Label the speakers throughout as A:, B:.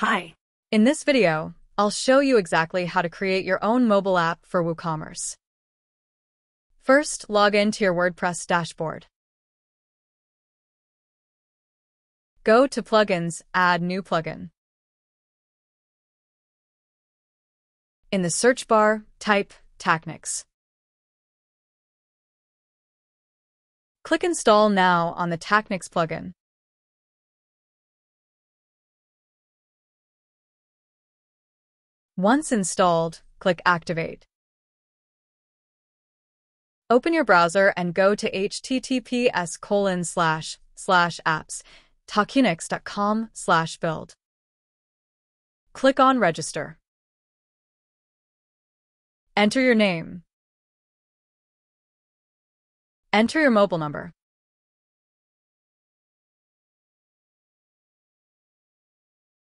A: Hi.
B: In this video, I'll show you exactly how to create your own mobile app for WooCommerce. First, log in to your WordPress dashboard. Go to Plugins, Add New Plugin. In the search bar, type Taqnix. Click Install Now on the Taqnix plugin. Once installed, click Activate. Open your browser and go to https colon slash slash apps taqnix.com slash build. Click on Register. Enter your name. Enter your mobile number.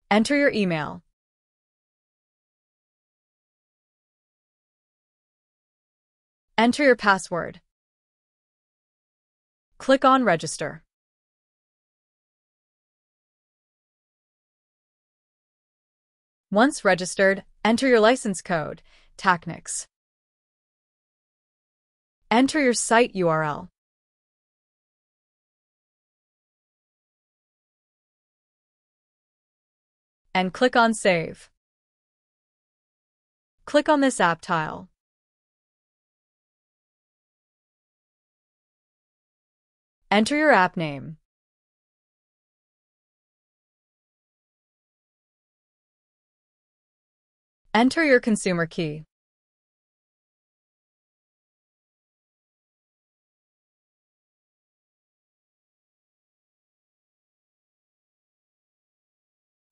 B: Enter your email. Enter your password. Click on Register. Once registered, enter your license code, Taqnix. Enter your site URL. And click on Save. Click on this app tile. Enter your app name. Enter your consumer key.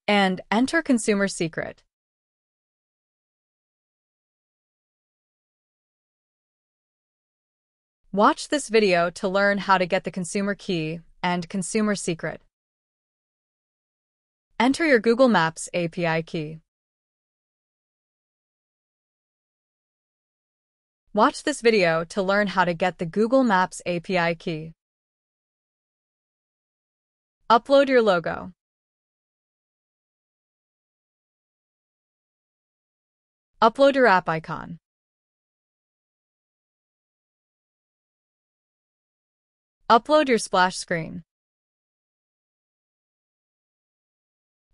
B: And enter consumer secret. Watch this video to learn how to get the consumer key and consumer secret. Enter your Google Maps API key. Watch this video to learn how to get the Google Maps API key. Upload your logo. Upload your app icon. Upload your splash screen.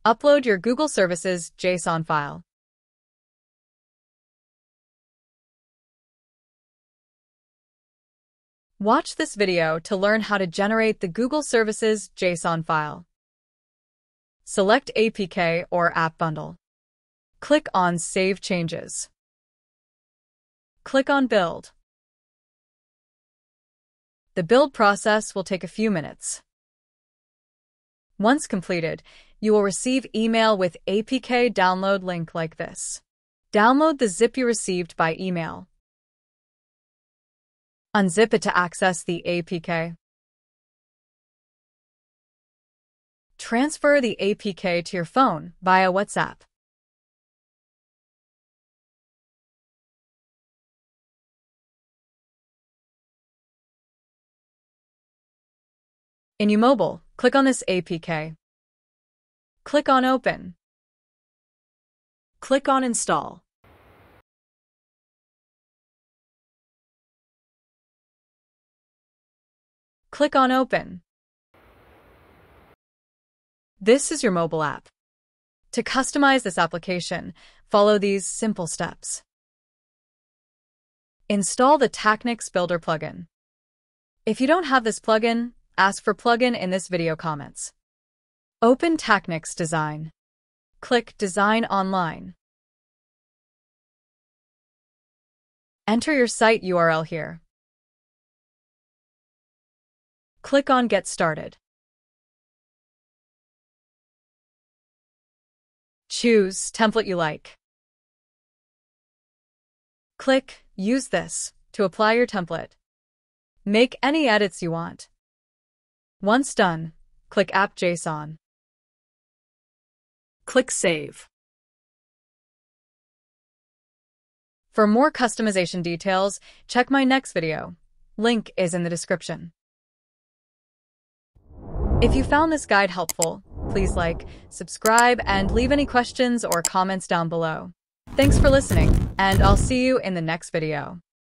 B: Upload your Google Services JSON file. Watch this video to learn how to generate the Google Services JSON file. Select APK or App Bundle. Click on Save Changes. Click on Build. The build process will take a few minutes. Once completed, you will receive email with APK download link like this. Download the zip you received by email. Unzip it to access the APK. Transfer the APK to your phone via WhatsApp. In UMobile, click on this APK. Click on Open. Click on Install. Click on Open. This is your mobile app. To customize this application, follow these simple steps. Install the Taqnix Builder plugin. If you don't have this plugin, Ask for plugin in this video comments. Open Taqnix Design. Click Design Online. Enter your site URL here. Click on Get Started. Choose template you like. Click Use this to apply your template. Make any edits you want. Once done, click App.json.
A: Click Save.
B: For more customization details, check my next video. Link is in the description. If you found this guide helpful, please please like, subscribe, and leave any questions or comments down below. Thanks for listening, and I'll see you in the next video.